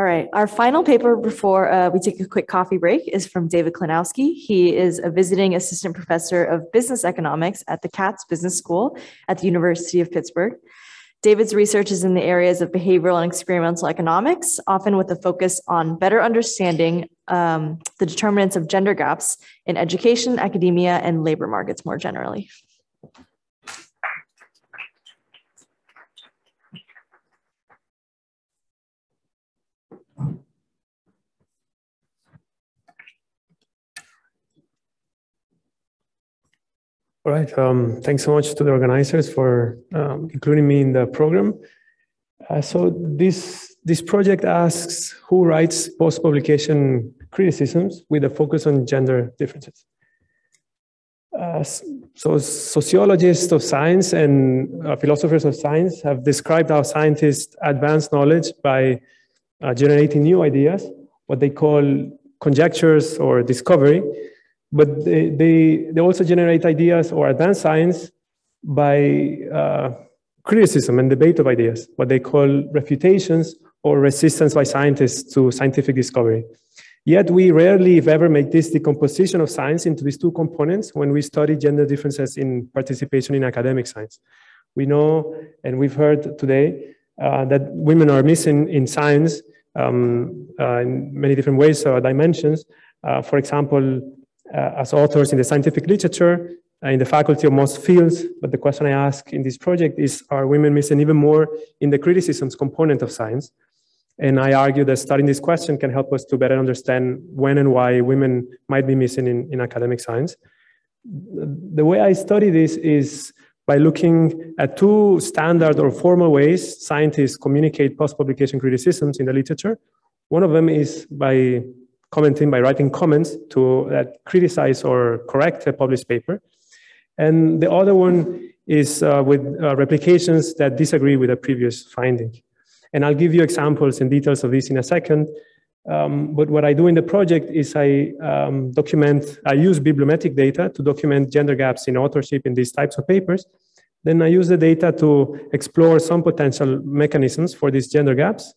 All right. Our final paper before uh, we take a quick coffee break is from David Klinowski. He is a visiting assistant professor of business economics at the Katz Business School at the University of Pittsburgh. David's research is in the areas of behavioral and experimental economics, often with a focus on better understanding um, the determinants of gender gaps in education, academia, and labor markets more generally. All right. Um, thanks so much to the organizers for um, including me in the program. Uh, so this this project asks who writes post-publication criticisms with a focus on gender differences. Uh, so sociologists of science and uh, philosophers of science have described how scientists advance knowledge by uh, generating new ideas, what they call conjectures or discovery, but they, they, they also generate ideas or advance science by uh, criticism and debate of ideas, what they call refutations or resistance by scientists to scientific discovery. Yet we rarely, if ever, make this decomposition of science into these two components when we study gender differences in participation in academic science. We know, and we've heard today, uh, that women are missing in science um, uh, in many different ways or dimensions. Uh, for example, uh, as authors in the scientific literature, uh, in the faculty of most fields. But the question I ask in this project is, are women missing even more in the criticisms component of science? And I argue that studying this question can help us to better understand when and why women might be missing in, in academic science. The way I study this is by looking at two standard or formal ways scientists communicate post-publication criticisms in the literature. One of them is by commenting by writing comments to uh, criticize or correct a published paper. And the other one is uh, with uh, replications that disagree with a previous finding. And I'll give you examples and details of this in a second. Um, but what I do in the project is I um, document, I use bibliometric data to document gender gaps in authorship in these types of papers. Then I use the data to explore some potential mechanisms for these gender gaps.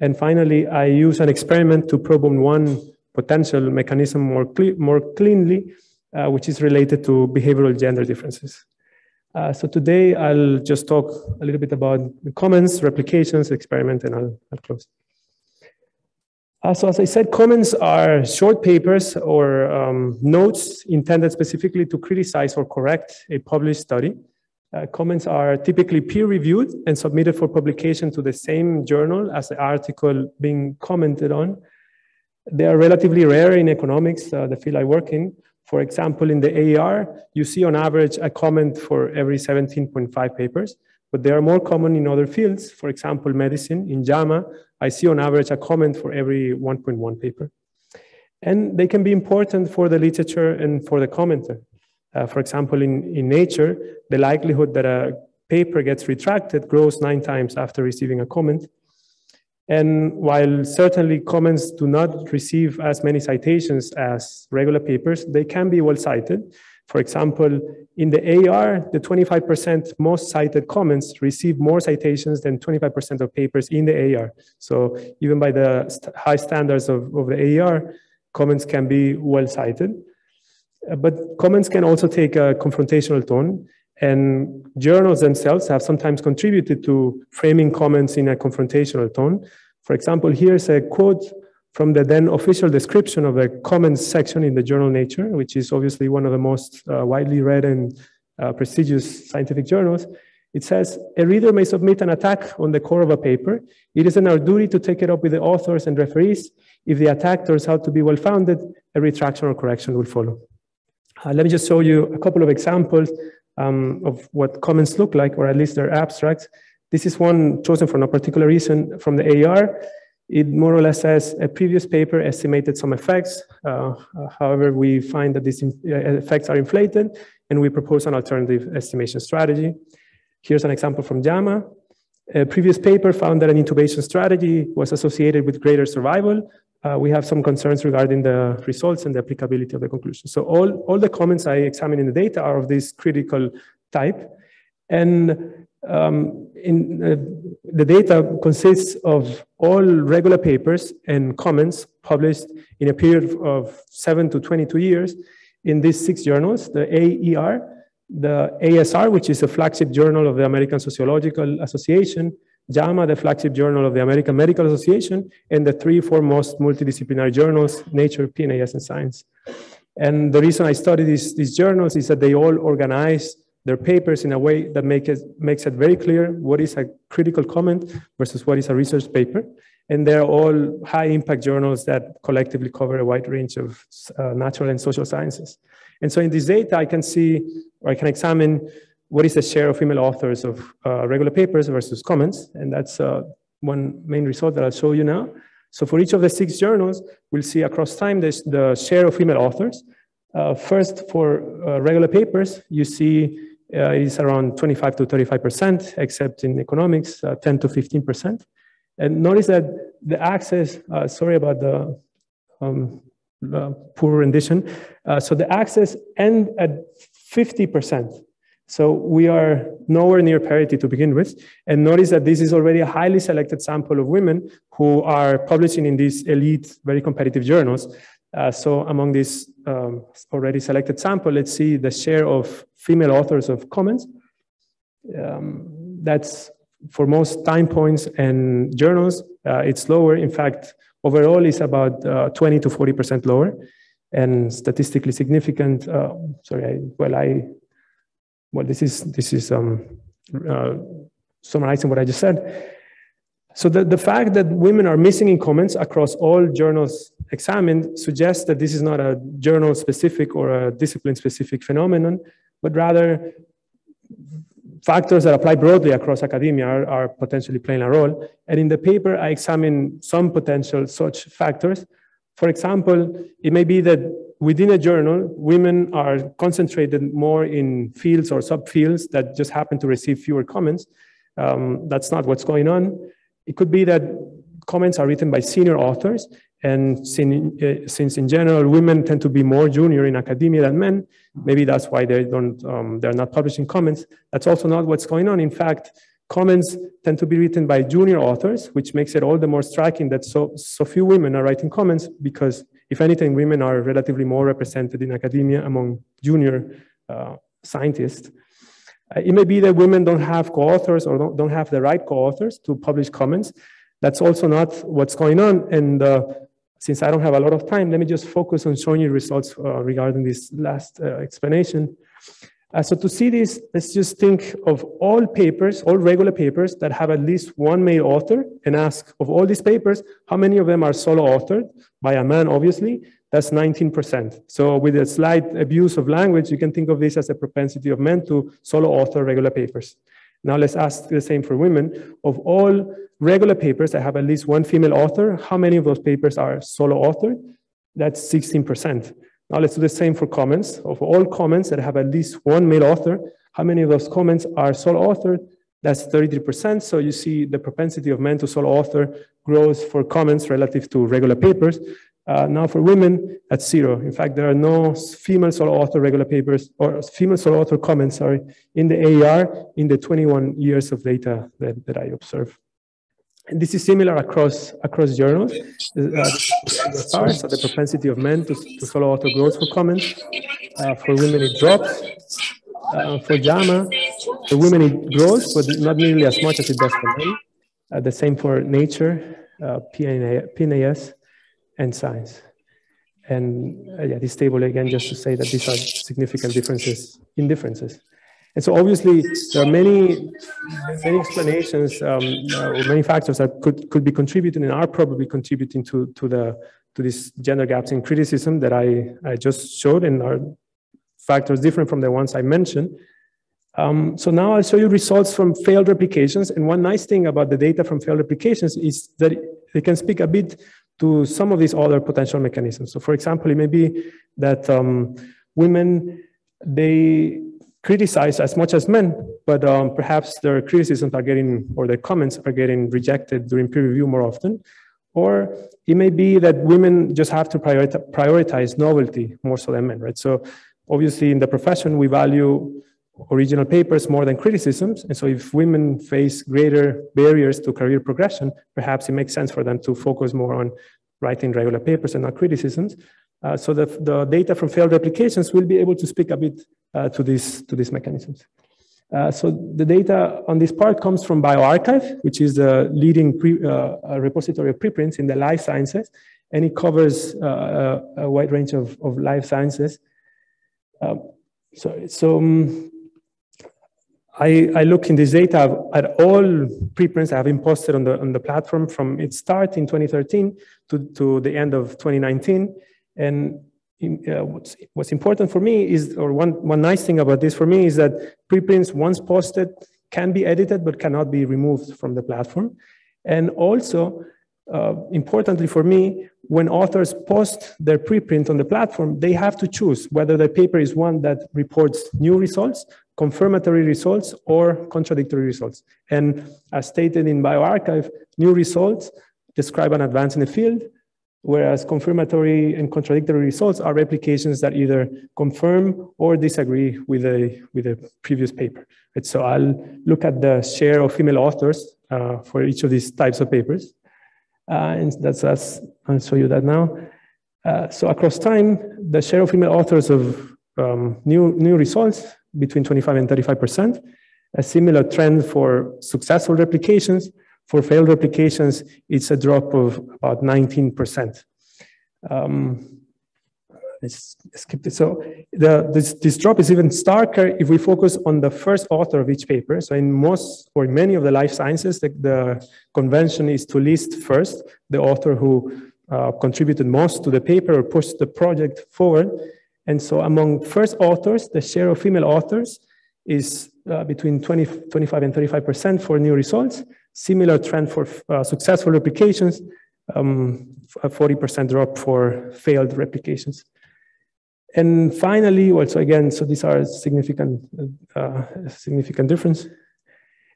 And finally, I use an experiment to probe on one potential mechanism more, cle more cleanly, uh, which is related to behavioral gender differences. Uh, so today I'll just talk a little bit about the comments, replications, experiment, and I'll, I'll close. Uh, so as I said, comments are short papers or um, notes intended specifically to criticize or correct a published study. Uh, comments are typically peer-reviewed and submitted for publication to the same journal as the article being commented on. They are relatively rare in economics, uh, the field I work in. For example, in the AER, you see on average a comment for every 17.5 papers, but they are more common in other fields. For example, medicine, in JAMA, I see on average a comment for every 1.1 paper. And they can be important for the literature and for the commenter. Uh, for example, in, in nature, the likelihood that a paper gets retracted grows nine times after receiving a comment. And while certainly comments do not receive as many citations as regular papers, they can be well cited. For example, in the AR, the 25% most cited comments receive more citations than 25% of papers in the AR. So even by the st high standards of, of the AR, comments can be well cited. Uh, but comments can also take a confrontational tone, and journals themselves have sometimes contributed to framing comments in a confrontational tone. For example, here's a quote from the then official description of the comments section in the journal Nature, which is obviously one of the most uh, widely read and uh, prestigious scientific journals. It says, a reader may submit an attack on the core of a paper. It is in our duty to take it up with the authors and referees. If the attack turns out to be well-founded, a retraction or correction will follow. Uh, let me just show you a couple of examples um, of what comments look like, or at least their abstracts. This is one chosen for no particular reason from the AR. It more or less says a previous paper estimated some effects. Uh, however, we find that these uh, effects are inflated, and we propose an alternative estimation strategy. Here's an example from JAMA. A previous paper found that an intubation strategy was associated with greater survival, uh, we have some concerns regarding the results and the applicability of the conclusion. So all, all the comments I examine in the data are of this critical type. And Um, in, uh, the data consists of all regular papers and comments published in a period of seven to 22 years in these six journals, the AER, the ASR, which is a flagship journal of the American Sociological Association, JAMA, the flagship journal of the American Medical Association, and the three foremost multidisciplinary journals, Nature, PNAS, and Science. And the reason I study these, these journals is that they all organize their papers in a way that make it, makes it very clear what is a critical comment versus what is a research paper. And they're all high impact journals that collectively cover a wide range of uh, natural and social sciences. And so in this data, I can see, or I can examine what is the share of female authors of uh, regular papers versus comments. And that's uh, one main result that I'll show you now. So for each of the six journals, we'll see across time this, the share of female authors. Uh, first, for uh, regular papers, you see uh, it is around 25 to 35%, except in economics, uh, 10 to 15%. And notice that the uh, sorry about the, um, the poor rendition. So the axis end at 50%. So we are nowhere near parity to begin with. And notice that this is already a highly selected sample of women who are publishing in these elite, very competitive journals. Uh, so among this um, already selected sample, let's see the share of female authors of comments. Um, that's for most time points and journals, uh, it's lower. In fact, overall is about uh, 20 to 40% lower and statistically significant. Uh, sorry, I, well, I, well, this is, this is um, uh, summarizing what I just said. So the, the fact that women are missing in comments across all journals examined suggests that this is not a journal specific or a discipline specific phenomenon, but rather factors that apply broadly across academia are, are, potentially playing a role. And in the paper, I examine some potential such factors. For example, it may be that within a journal, women are concentrated more in fields or subfields that just happen to receive fewer comments. Um, that's not what's going on. It could be that comments are written by senior authors, and uh, since in general women tend to be more junior in academia than men, maybe that's why they don't um, they're not publishing comments. That's also not what's going on. In fact, comments tend to be written by junior authors, which makes it all the more striking that so so few women are writing comments because if anything, women are relatively more represented in academia among junior uh, scientists. Uh, it may be that women don't have co-authors or don't, don't have the right co-authors to publish comments. That's also not what's going on. And uh, since I don't have a lot of time, let me just focus on showing you results uh, regarding this last uh, explanation. Uh, so to see this, let's just think of all papers, all regular papers that have at least one male author and ask of all these papers, how many of them are solo authored by a man, obviously, that's 19%. So with a slight abuse of language, you can think of this as a propensity of men to solo author regular papers. Now let's ask the same for women. Of all regular papers that have at least one female author, how many of those papers are solo authored? That's 16%. Now let's do the same for comments. Of all comments that have at least one male author, how many of those comments are sole authored? That's 33%. So you see the propensity of men to sole author grows for comments relative to regular papers. Uh, now for women, that's zero. In fact, there are no female solo author regular papers or female solo author comments, sorry, in the AER in the 21 years of data that, that I observe. And this is similar across across journals. Uh, so the propensity of men to, to grows for comments. Uh, for women, it drops. Uh, for JAMA, for women, it grows, but not nearly as much as it does for men. Uh, the same for Nature, uh, PNAS and science. And uh, yeah, this table again, just to say that these are significant differences in differences. And so obviously there are many, many explanations um, uh, or many factors that could, could be contributing and are probably contributing to, to, the, to these gender gaps in criticism that I, I just showed and are factors different from the ones I mentioned. Um, so now I'll show you results from failed replications. And one nice thing about the data from failed replications is that they can speak a bit to some of these other potential mechanisms. So for example, it may be that um, women, they criticize as much as men, but um, perhaps their criticisms are getting, or their comments are getting rejected during peer review more often. Or it may be that women just have to prioritize novelty more so than men, right? So obviously in the profession, we value original papers more than criticisms. And so if women face greater barriers to career progression, perhaps it makes sense for them to focus more on writing regular papers and not criticisms. Uh, so the, the data from failed replications will be able to speak a bit to, this, to these mechanisms. Uh, so the data on this part comes from bioRxiv, which is the leading pre, uh, repository of preprints in the life sciences, and it covers uh, a wide range of, of life sciences. Um, so, um, I, I, look in this data at all preprints I have been posted on the, on the platform from its start in 2013 to, to the end of 2019. And uh, what's, what's important for me is, or one, one nice thing about this for me is that preprints once posted can be edited but cannot be removed from the platform. And also, uh, importantly for me, when authors post their preprint on the platform, they have to choose whether the paper is one that reports new results, confirmatory results, or contradictory results. And as stated in bioRxiv, new results describe an advance in the field, whereas confirmatory and contradictory results are replications that either confirm or disagree with a, with a previous paper. So I'll look at the share of female authors uh, for each of these types of papers. Uh, and that's, that's, I'll show you that now. Uh, so across time, the share of female authors of um, new, new results between 25 and 35%, a similar trend for successful replications, for failed replications, it's a drop of about 19%. Um, let's skip this. So the, this, this drop is even starker if we focus on the first author of each paper. So in most or in many of the life sciences, the, the convention is to list first the author who uh, contributed most to the paper or pushed the project forward. And so among first authors, the share of female authors is uh, between 20, 25 and 35% for new results. Similar trend for uh, successful replications, um, a 40% drop for failed replications. And finally, also again, so these are significant, uh, significant difference.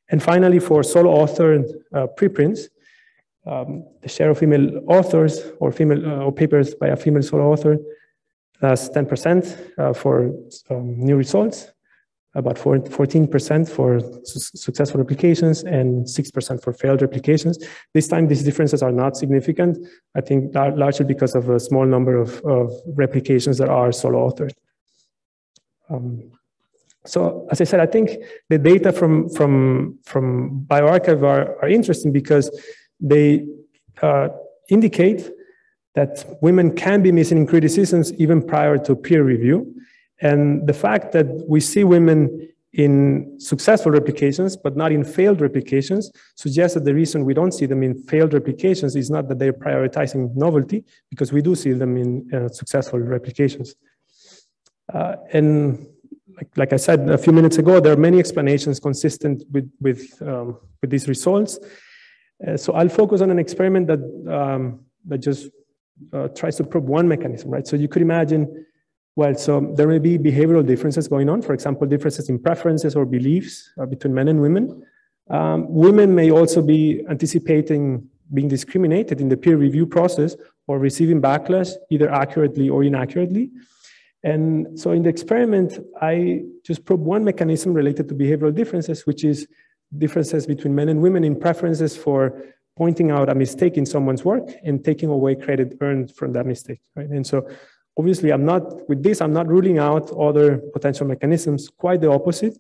And finally, for solo author uh, preprints, um, the share of female authors or female uh, or papers by a female solo author, that's 10% uh, for um, new results about 14% for su successful replications and 6% for failed replications. This time, these differences are not significant, I think largely because of a small number of, of replications that are solo authored. Um, so as I said, I think the data from, from, from bioRxiv are, are interesting because they uh, indicate that women can be missing in criticisms even prior to peer review. And the fact that we see women in successful replications, but not in failed replications, suggests that the reason we don't see them in failed replications is not that they're prioritizing novelty, because we do see them in uh, successful replications. Uh, and like, like, I said a few minutes ago, there are many explanations consistent with, with, um, with these results. Uh, so I'll focus on an experiment that, um, that just uh, tries to probe one mechanism, right? So you could imagine well, so there may be behavioral differences going on, for example, differences in preferences or beliefs uh, between men and women. Um, women may also be anticipating being discriminated in the peer review process or receiving backlash either accurately or inaccurately. And so in the experiment, I just probe one mechanism related to behavioral differences, which is differences between men and women in preferences for pointing out a mistake in someone's work and taking away credit earned from that mistake, right? And so Obviously, I'm not, with this, I'm not ruling out other potential mechanisms, quite the opposite.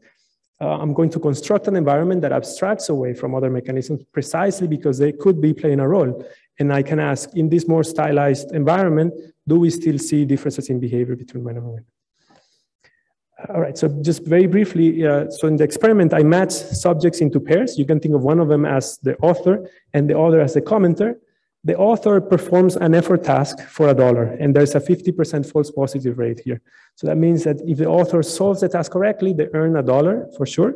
Uh, I'm going to construct an environment that abstracts away from other mechanisms precisely because they could be playing a role. And I can ask, in this more stylized environment, do we still see differences in behavior between men and women? All right, so just very briefly, uh, so in the experiment, I match subjects into pairs. You can think of one of them as the author and the other as the commenter the author performs an effort task for a dollar, and there's a 50% false positive rate here. So that means that if the author solves the task correctly, they earn a dollar for sure.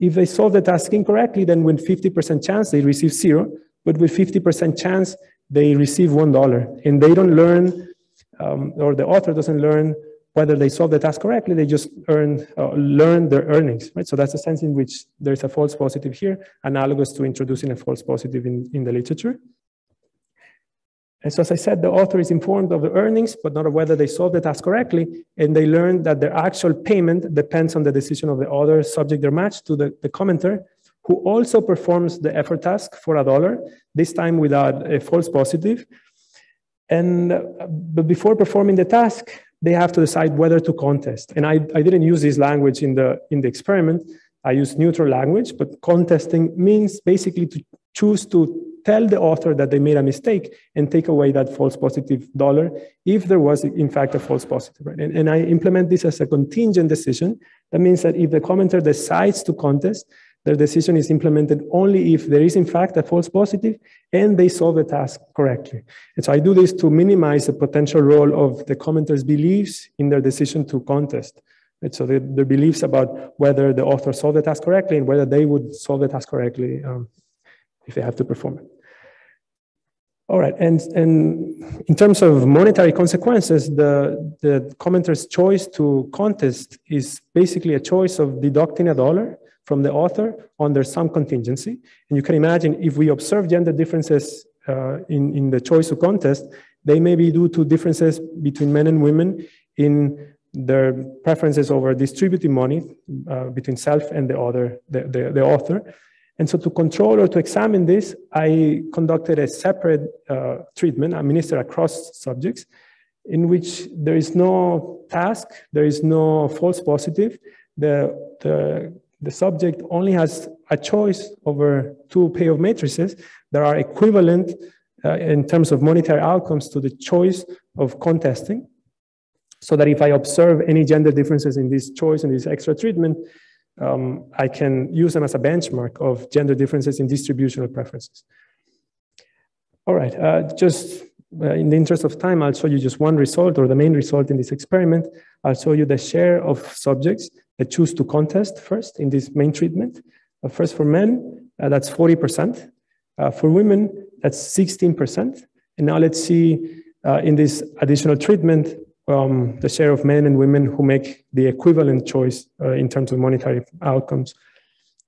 If they solve the task incorrectly, then with 50% chance, they receive zero, but with 50% chance, they receive $1. And they don't learn, um, or the author doesn't learn whether they solve the task correctly, they just earn, uh, learn their earnings, right? So that's the sense in which there's a false positive here, analogous to introducing a false positive in, in the literature. And so, as I said, the author is informed of the earnings, but not of whether they solved the task correctly. And they learn that their actual payment depends on the decision of the other subject they're matched to the, the commenter, who also performs the effort task for a dollar, this time without a false positive. And uh, but before performing the task, they have to decide whether to contest. And I, I didn't use this language in the, in the experiment. I used neutral language, but contesting means basically to choose to tell the author that they made a mistake and take away that false positive dollar if there was in fact a false positive right? And, and i implement this as a contingent decision. That means that if the commenter decides to contest their decision is implemented only if there is in fact a false positive and they solve the task correctly. And so i do this to minimize the potential role of the commenter's beliefs in their decision to contest. Right? So the, their beliefs about whether the author solved the task correctly and whether they would solve the task correctly um, if they have to perform it. All right, and, and in terms of monetary consequences, the, the commenter's choice to contest is basically a choice of deducting a dollar from the author under some contingency. And you can imagine if we observe gender differences uh, in, in the choice to contest, they may be due to differences between men and women in their preferences over distributing money uh, between self and the other, the, the, the, author. And so to control or to examine this, I conducted a separate uh, treatment administered across subjects in which there is no task, there is no false positive. The, the, the subject only has a choice over two payoff matrices that are equivalent uh, in terms of monetary outcomes to the choice of contesting so that if I observe any gender differences in this choice and this extra treatment, um, I can use them as a benchmark of gender differences in distributional preferences. All right, uh, just uh, in the interest of time, I'll show you just one result or the main result in this experiment. I'll show you the share of subjects that choose to contest first in this main treatment. Uh, first for men, uh, that's 40%. Uh, for women, that's 16%. And now let's see uh, in this additional treatment, um, the share of men and women who make the equivalent choice uh, in terms of monetary outcomes.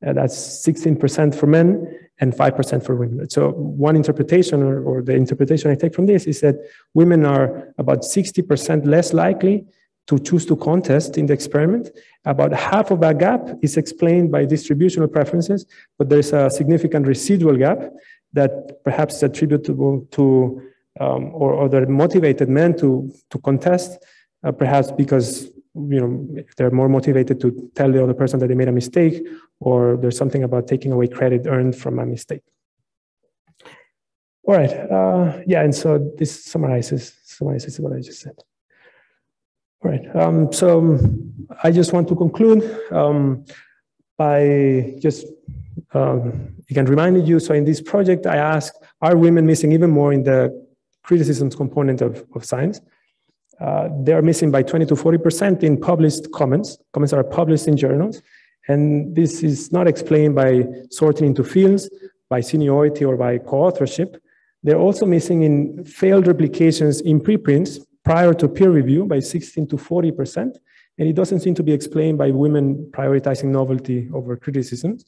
Uh, that's 16% for men and 5% for women. So one interpretation or, or, the interpretation I take from this is that women are about 60% less likely to choose to contest in the experiment. About half of that gap is explained by distributional preferences, but there's a significant residual gap that perhaps is attributable to um, or, or they're motivated men to, to contest, uh, perhaps because you know they're more motivated to tell the other person that they made a mistake, or there's something about taking away credit earned from a mistake. All right, uh, yeah, and so this summarizes summarizes what I just said. All right, um, so I just want to conclude um, by just um, again reminding you. So in this project, I asked, are women missing even more in the criticisms component of, of science. Uh, they are missing by 20 to 40% in published comments. Comments are published in journals. And this is not explained by sorting into fields, by seniority, or by co-authorship. They're also missing in failed replications in preprints prior to peer review by 16 to 40%. And it doesn't seem to be explained by women prioritizing novelty over criticisms.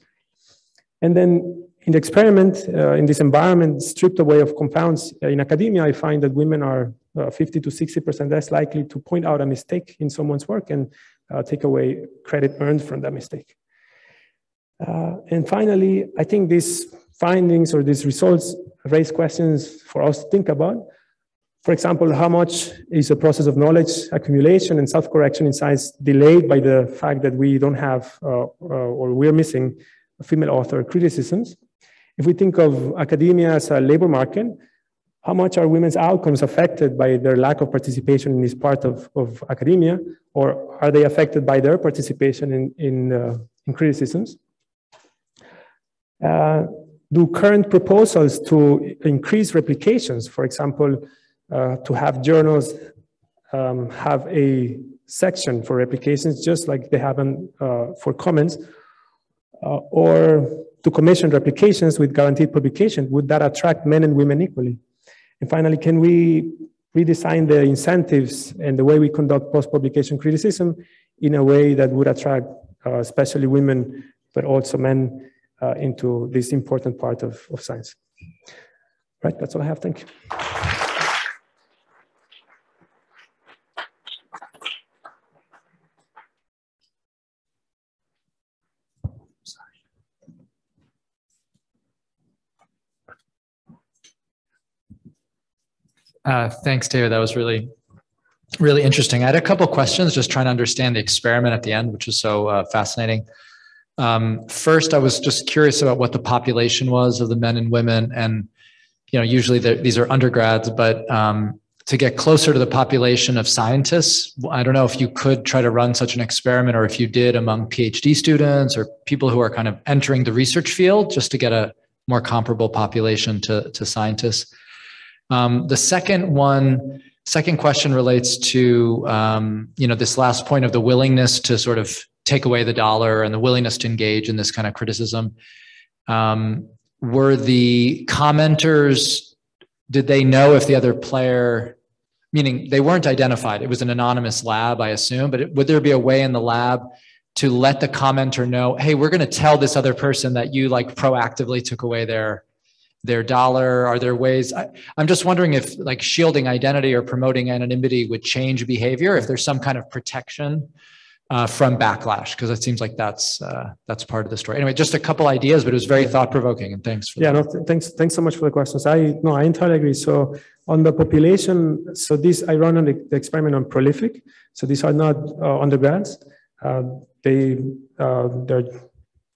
And then in the experiment, uh, in this environment stripped away of compounds uh, in academia, I find that women are uh, 50 to 60% less likely to point out a mistake in someone's work and uh, take away credit earned from that mistake. Uh, and finally, I think these findings or these results raise questions for us to think about. For example, how much is the process of knowledge accumulation and self-correction in science delayed by the fact that we don't have uh, or we're missing female author criticisms? If we think of academia as a labor market, how much are women's outcomes affected by their lack of participation in this part of, of academia, or are they affected by their participation in, in, uh, in criticisms? Uh, do current proposals to increase replications, for example, uh, to have journals um, have a section for replications, just like they have uh, for comments, uh, or to commission replications with guaranteed publication, would that attract men and women equally? And finally, can we redesign the incentives and the way we conduct post-publication criticism in a way that would attract uh, especially women, but also men uh, into this important part of, of science? Right, that's all I have. Thank you. Uh, thanks, David. That was really, really interesting. I had a couple questions, just trying to understand the experiment at the end, which is so uh, fascinating. Um, first, I was just curious about what the population was of the men and women, and you know, usually these are undergrads, but um, to get closer to the population of scientists, I don't know if you could try to run such an experiment, or if you did among PhD students or people who are kind of entering the research field, just to get a more comparable population to to scientists. Um, the second one, second question relates to um, you know this last point of the willingness to sort of take away the dollar and the willingness to engage in this kind of criticism. Um, were the commenters, did they know if the other player, meaning they weren't identified, it was an anonymous lab, I assume, but it, would there be a way in the lab to let the commenter know, hey, we're going to tell this other person that you like proactively took away their their dollar? Are there ways? I, am just wondering if like shielding identity or promoting anonymity would change behavior, if there's some kind of protection uh, from backlash because it seems like that's uh, that's part of the story. Anyway, just a couple ideas, but it was very thought provoking. And thanks. yeah, that. no, th- thanks. Thanks so much for the questions. I no, I entirely agree. So on the population, so this I run on the, the experiment on Prolific. So these are not uh, undergrads. Uh, they uh, they're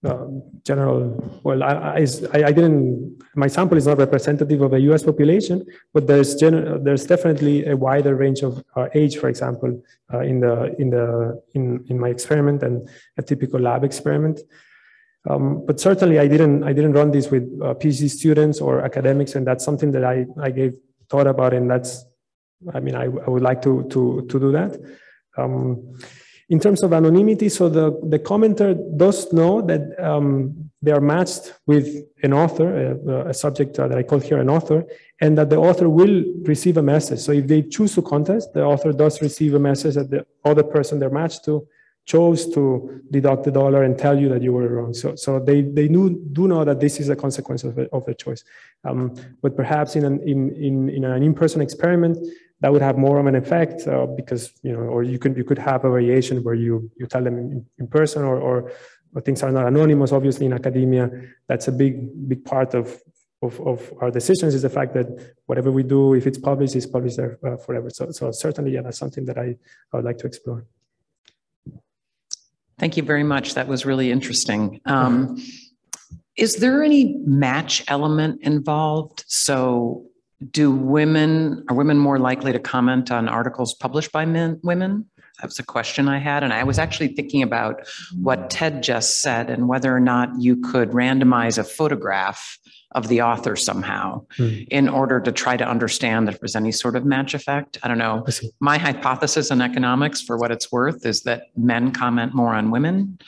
uh, general, well, I, I, I, didn't, my sample is not representative of a US population, but there's general, there's definitely a wider range of uh, age, for example, uh, in the, in the, in, in my experiment and a typical lab experiment. Um, but certainly I didn't, I didn't run this with uh, PhD students or academics, and that's something that I, I gave thought about, and that's, I mean, I, I would like to, to, to do that. Um, in terms of anonymity, so the, the commenter does know that um, they are matched with an author, a, a subject that I call here an author, and that the author will receive a message. So if they choose to contest, the author does receive a message that the other person they're matched to chose to deduct the dollar and tell you that you were wrong. So, so they, they do, do know that this is a consequence of, of the choice. Um, but perhaps in an, in, in, in an in-person experiment, that would have more of an effect uh, because you know or you could you could have a variation where you you tell them in, in person or, or, or things are not anonymous obviously in academia. That's a big big part of of, of our decisions is the fact that whatever we do if it's published it's published there uh, forever. So, so certainly yeah that's something that I, I would like to explore. Thank you very much. That was really interesting. Um, is there any match element involved? So do women are women more likely to comment on articles published by men women? That was a question i had and i was actually thinking about what Ted just said and whether or not you could randomize a photograph of the author somehow mm. in order to try to understand if there's any sort of match effect. I don't know. I my hypothesis in economics for what it's worth is that men comment more on women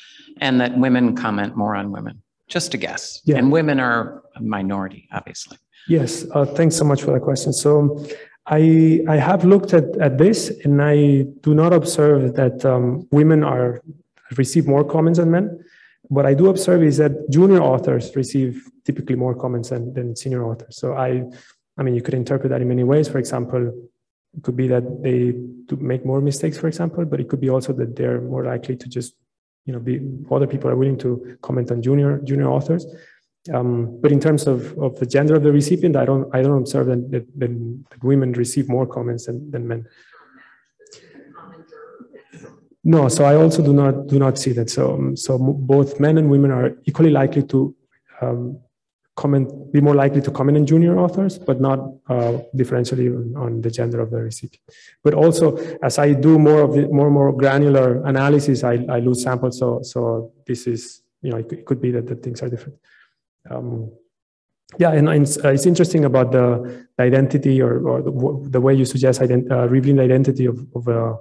and that women comment more on women. Just a guess. Yeah. and women are a minority obviously Yes, uh, thanks so much for that question. So I, I have looked at, at this and I do not observe that um, women are receive more comments than men. What I do observe is that junior authors receive typically more comments than, than senior authors. So I, I mean, you could interpret that in many ways. For example, it could be that they do make more mistakes, for example, but it could be also that they're more likely to just, you know, be other people are willing to comment on junior junior authors. Um, but in terms of, of the gender of the recipient, I don't I don't observe that, that, that women receive more comments than, than men. No, so I also do not do not see that. So um, so both men and women are equally likely to um, comment, be more likely to comment on junior authors, but not uh, differentially on, on, the gender of the recipient. But also, as I do more of the more and more granular analysis, I, I lose samples. So so this is you know it, it could be that the things are different. Um, yeah, and it's, uh, it's interesting about the, identity or, or the, the, way you suggest ident- uh, revealing the identity of, of, uh,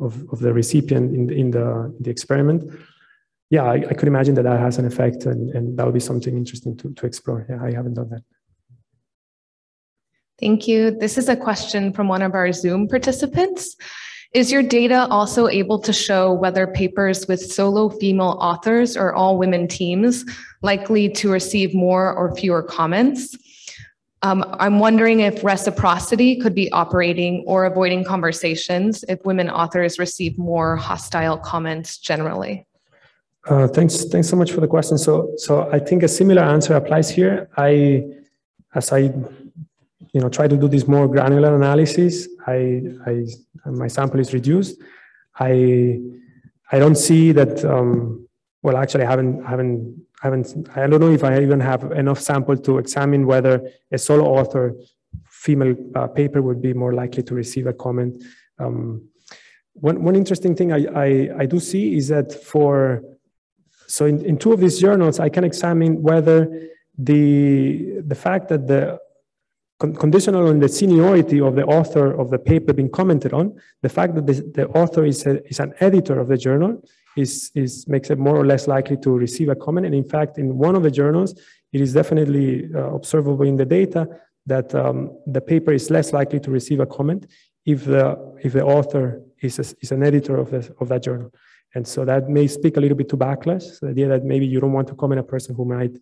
of, of, the recipient in the, in the, in the experiment. Yeah, I, I, could imagine that that has an effect and, and that would be something interesting to, to explore. Yeah, I haven't done that. Thank you. This is a question from one of our Zoom participants. Is your data also able to show whether papers with solo female authors or all women teams likely to receive more or fewer comments? Um, I'm wondering if reciprocity could be operating or avoiding conversations if women authors receive more hostile comments generally. Uh, thanks, thanks so much for the question. So, so I think a similar answer applies here. I, as I you know, try to do this more granular analysis, I, I, my sample is reduced. I, I don't see that, um, well, actually, I haven't, haven't, haven't, I don't know if I even have enough sample to examine whether a solo author female uh, paper would be more likely to receive a comment. Um, one, one interesting thing I, I, I do see is that for, so in, in two of these journals, I can examine whether the, the fact that the con- conditional on the seniority of the author of the paper being commented on, the fact that the, author is, a, is an editor of the journal is, is makes it more or less likely to receive a comment. And in fact, in one of the journals, it is definitely uh, observable in the data that um, the paper is less likely to receive a comment if the if the author is, a, is an editor of, the, of that journal. And so that may speak a little bit to backlash, the idea that maybe you don't want to comment a person who might,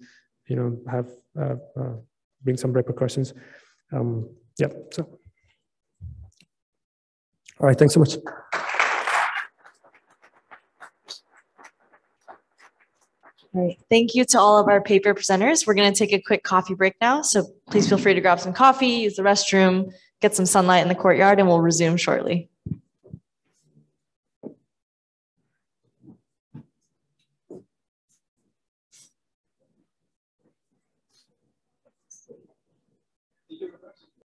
you know, have uh, uh, bring some repercussions. Um, yeah, so. All right, thanks so much. All right. Thank you to all of our paper presenters. We're going to take a quick coffee break now. So please feel free to grab some coffee, use the restroom, get some sunlight in the courtyard, and we'll resume shortly.